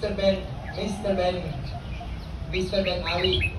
Mr. Ben, Mr. Ben, Mr. Ben Ali.